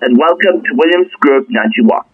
And welcome to Williams Group 91.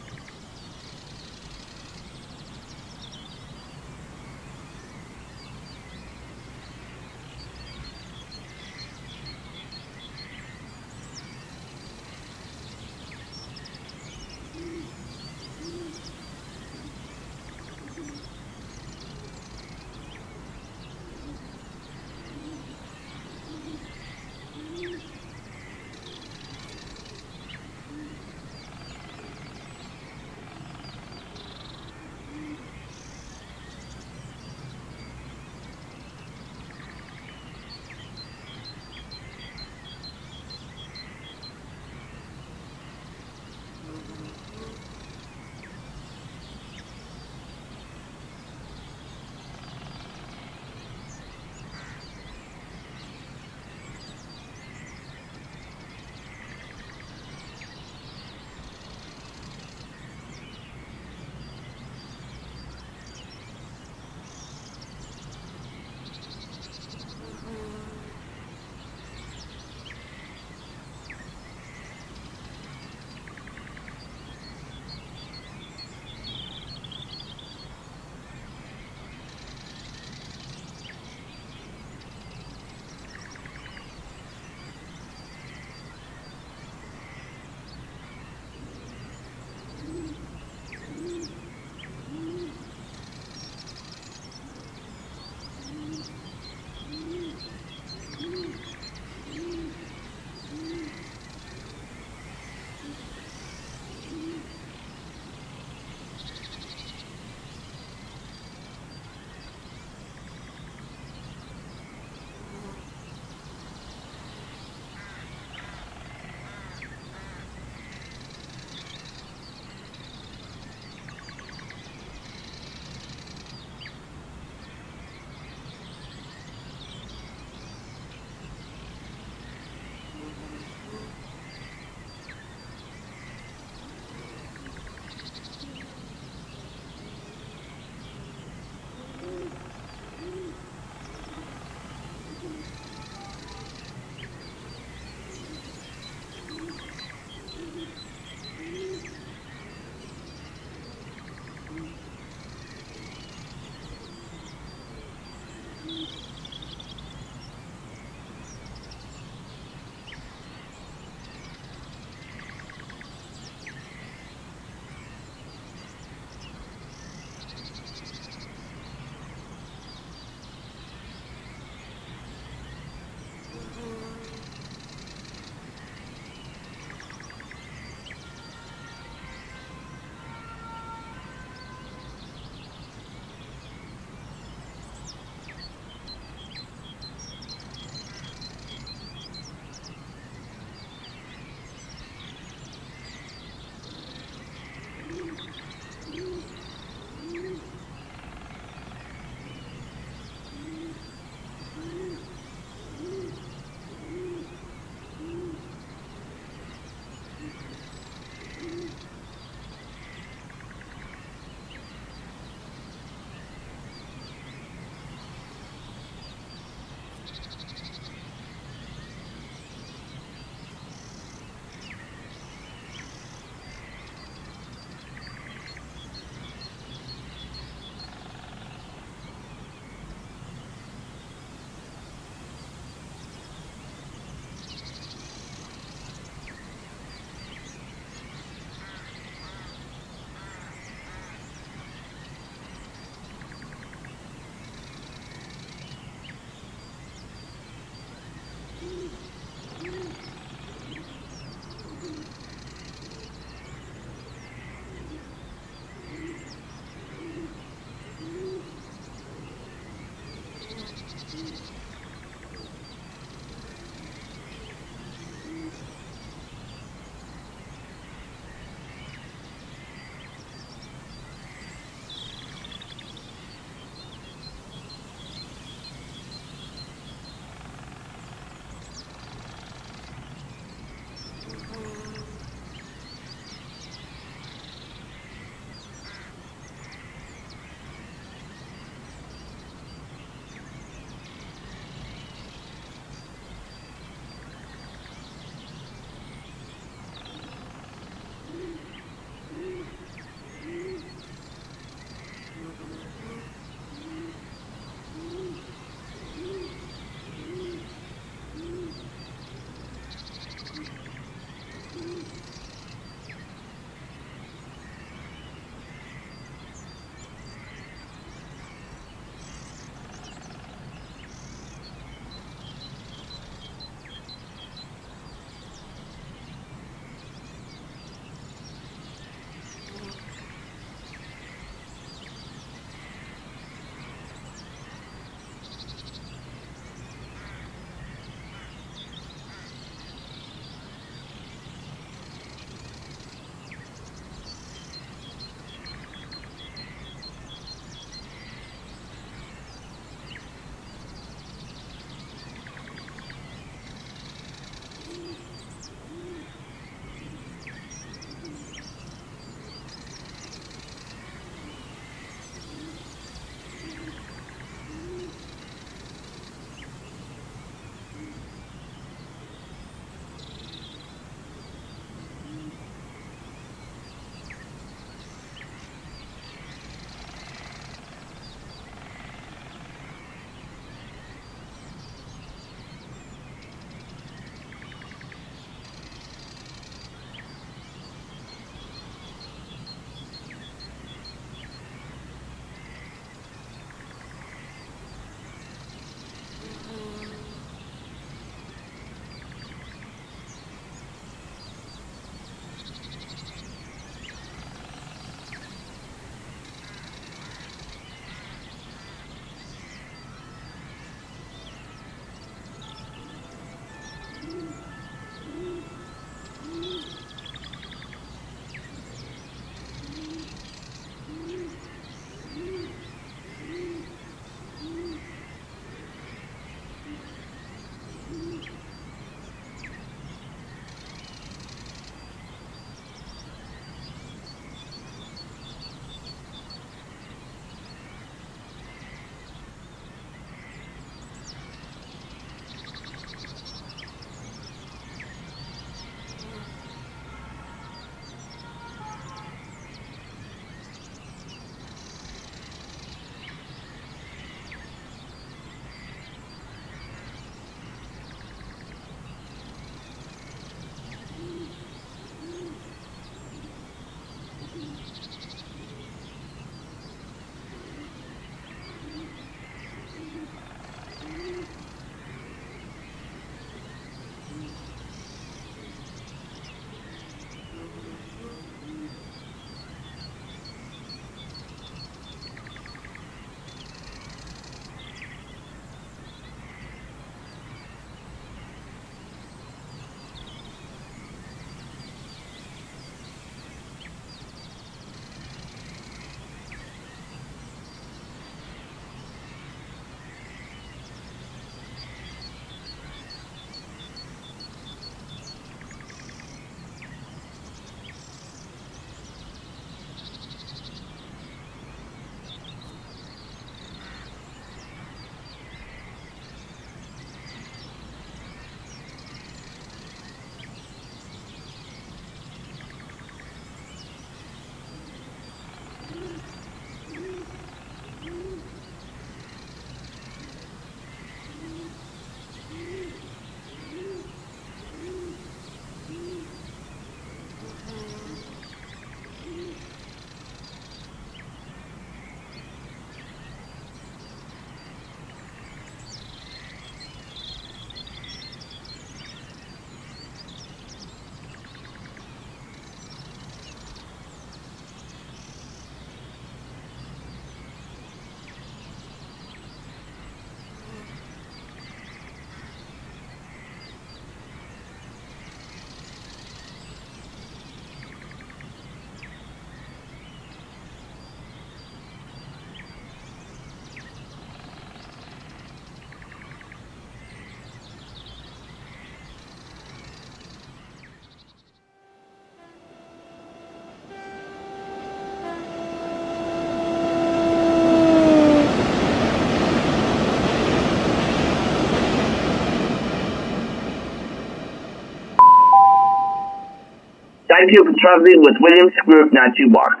Thank you for traveling with Williams Group 91.